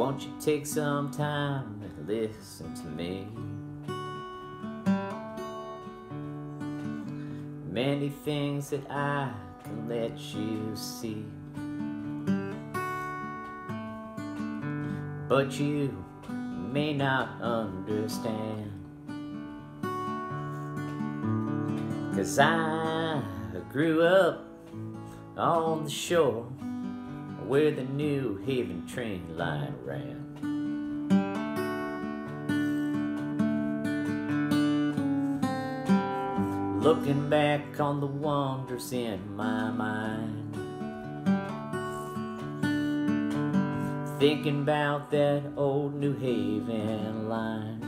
Won't you take some time and listen to me? Many things that I can let you see. But you may not understand. Cause I grew up on the shore where the New Haven train line ran. Looking back on the wonders in my mind. Thinking about that old New Haven line.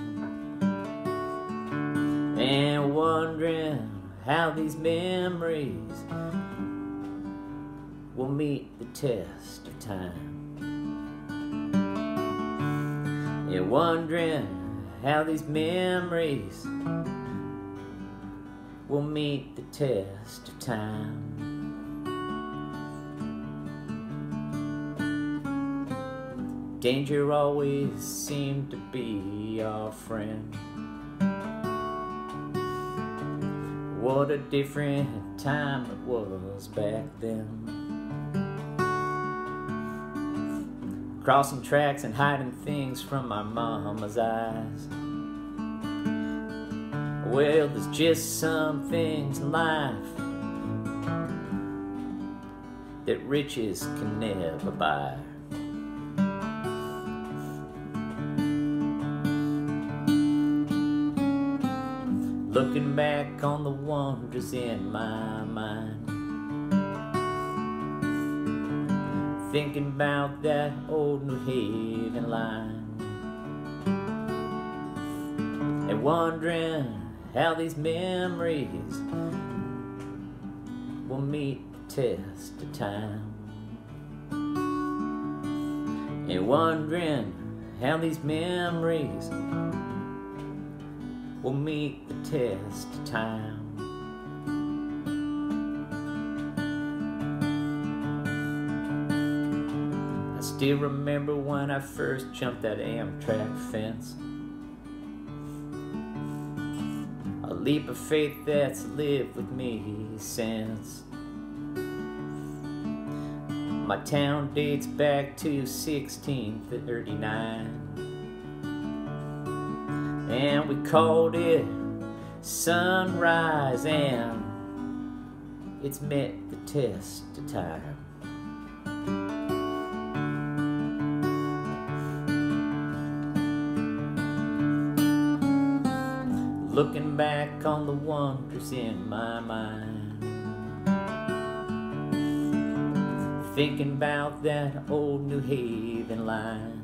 And wondering how these memories will meet the test of time. And wondering how these memories will meet the test of time. Danger always seemed to be our friend. What a different time it was back then. Crossing tracks and hiding things from my mama's eyes. Well, there's just some things in life that riches can never buy. Looking back on the wonders in my mind. Thinking about that old New Haven line. And wondering how these memories will meet the test of time. And wondering how these memories will meet the test of time. Still remember when I first jumped that Amtrak fence. A leap of faith that's lived with me since. My town dates back to 1639. And we called it sunrise and it's met the test of time. Looking back on the wonders in my mind. Thinking about that old New Haven line.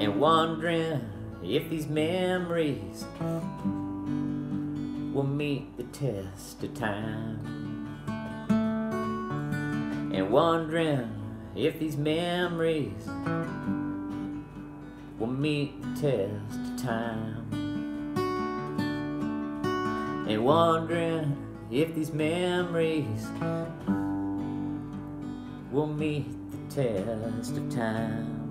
And wondering if these memories Will meet the test of time. And wondering if these memories will meet the test time. And wondering if these memories will meet the test of time.